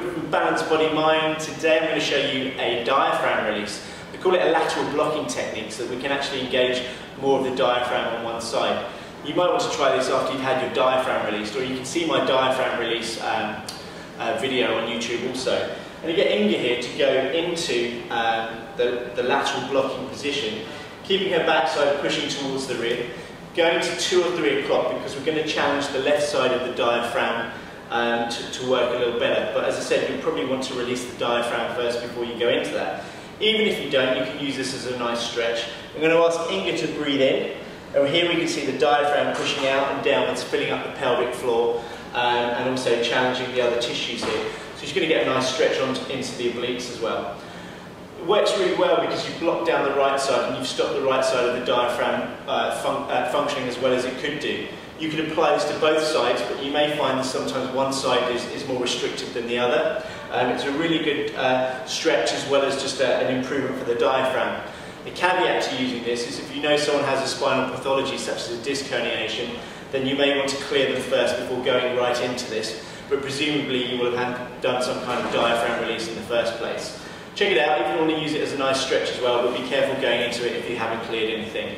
From Balanced Body Mind, today I'm going to show you a diaphragm release. We call it a lateral blocking technique so that we can actually engage more of the diaphragm on one side. You might want to try this after you've had your diaphragm released, or you can see my diaphragm release um, uh, video on YouTube also. And you get Inga here to go into um, the, the lateral blocking position, keeping her backside pushing towards the rear, going to 2 or 3 o'clock because we're going to challenge the left side of the diaphragm um, to, to work a little better. But as I said, you'll probably want to release the diaphragm first before you go into that. Even if you don't, you can use this as a nice stretch. I'm going to ask Inga to breathe in. And here we can see the diaphragm pushing out and downwards, filling up the pelvic floor, um, and also challenging the other tissues here. So she's going to get a nice stretch on into the obliques as well. It works really well because you've blocked down the right side and you've stopped the right side of the diaphragm uh, functioning as well as it could do. You can apply this to both sides, but you may find that sometimes one side is, is more restricted than the other. Um, it's a really good uh, stretch as well as just a, an improvement for the diaphragm. The caveat to using this is if you know someone has a spinal pathology such as a disc herniation, then you may want to clear them first before going right into this, but presumably you will have done some kind of diaphragm release in the first place. Check it out, if you want to use it as a nice stretch as well, but be careful going into it if you haven't cleared anything.